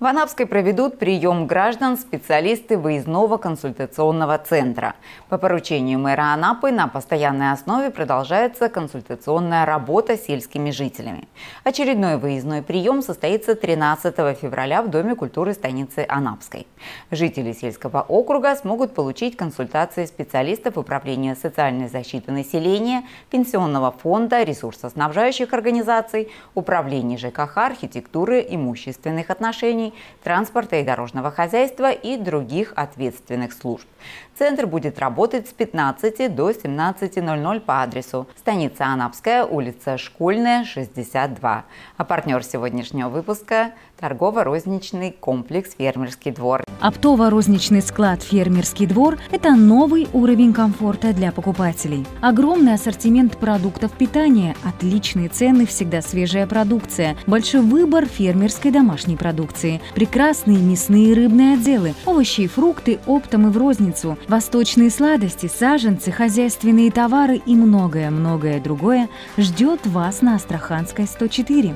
В Анапской проведут прием граждан специалисты выездного консультационного центра. По поручению мэра Анапы на постоянной основе продолжается консультационная работа с сельскими жителями. Очередной выездной прием состоится 13 февраля в Доме культуры станицы Анапской. Жители сельского округа смогут получить консультации специалистов Управления социальной защиты населения, Пенсионного фонда, ресурсоснабжающих организаций, Управления ЖКХ, архитектуры, имущественных отношений, транспорта и дорожного хозяйства и других ответственных служб. Центр будет работать с 15 до 17.00 по адресу станица Анапская, улица Школьная, 62. А партнер сегодняшнего выпуска – торгово-розничный комплекс «Фермерский двор». Оптово-розничный склад «Фермерский двор» – это новый уровень комфорта для покупателей. Огромный ассортимент продуктов питания, отличные цены, всегда свежая продукция, большой выбор фермерской домашней продукции, прекрасные мясные и рыбные отделы, овощи и фрукты оптом и в розницу, восточные сладости, саженцы, хозяйственные товары и многое-многое другое ждет вас на Астраханской 104.